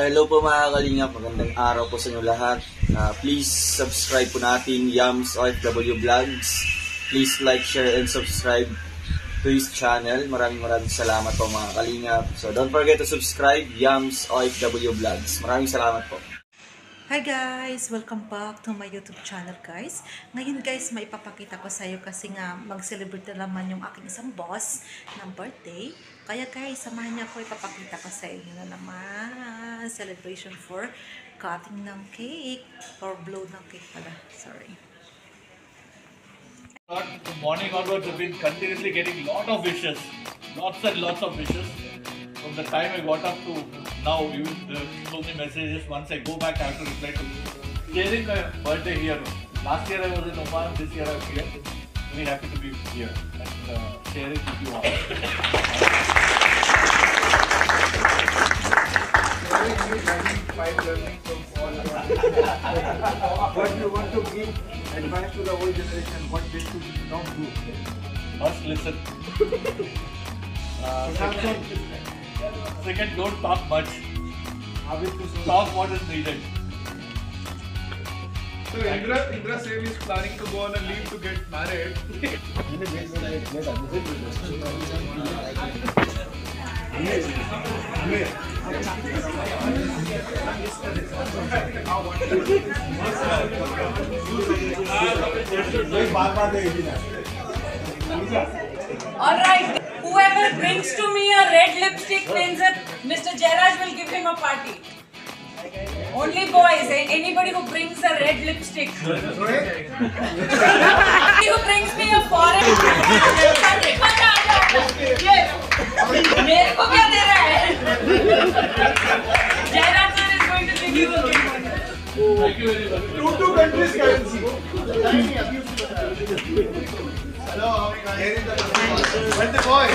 Hello po mga kalingap, magandang araw po sa inyo lahat. Uh, please subscribe po natin Yams OFW Vlogs. Please like, share, and subscribe to his channel. Maraming maraming salamat po mga kalingap. So don't forget to subscribe Yams OFW Vlogs. Maraming salamat po. Hi guys! Welcome back to my YouTube channel guys. Ngayon guys, may ipapakita ko sa iyo kasi nga mag-celebrate na naman yung aking isang boss ng birthday. Kaya guys, samahan niya ako ipapakita ko sa inyo na naman celebration for cutting ng cake or blow ng cake pala. Sorry. From morning onwards, I've been continuously getting lot of wishes, lots and lots of wishes. From the time I got up to now, you the so many messages. Once I go back, I have to reply to you. sharing my birthday here. Last year I was in Oman, this year I'm here. Very happy to be here and uh, sharing with you all. what you want to give advice to the old generation, what they should not do. First, listen. Uh, second, second, don't talk much. Talk what is needed. So Indra, Indra Sev is planning to go on a leave to get married. Alright, whoever brings to me a red lipstick cleanser, Mr. Jayaraj will give him a party. Only boys, eh? anybody who brings a red lipstick. anybody who brings me a foreign Yes. मेरे को क्या दे रहा है? Jayaraj sir is going to give you a gift. Thank. Two two countries currency. Hello, how are you guys? Where's the boy?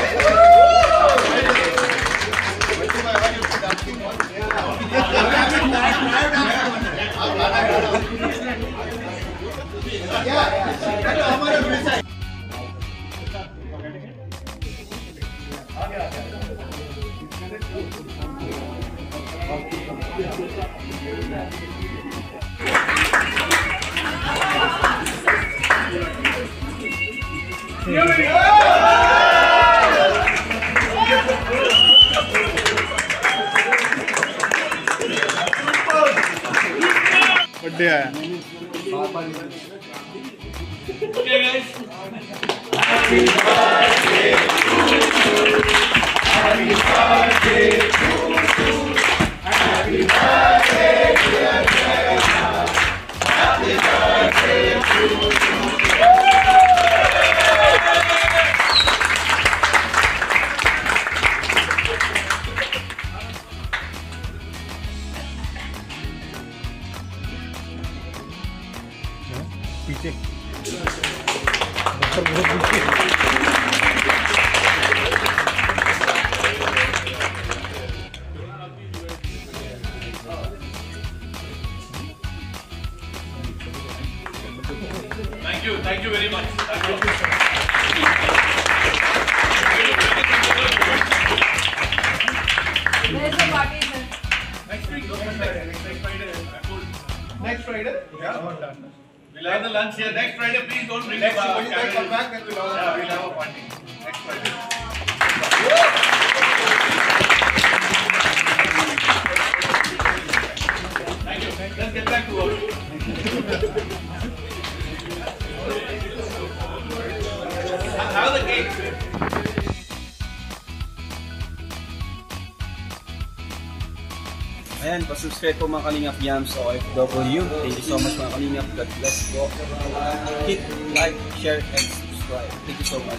Here we go! Birthday आया Okay, guys. पीछे Thank you. Thank you very much. Thank you. We'll have the lunch here next Friday. Please don't bring Next, you guys come back, then we'll have Yeah, we'll have a party next Friday. Thank you. Let's get back to work. Have the cake. Ayan, pasubscribe po mga kalingap Yams OFW. Thank you so much mga kalingap. God bless po. Hit like, share, and subscribe. Thank you so much.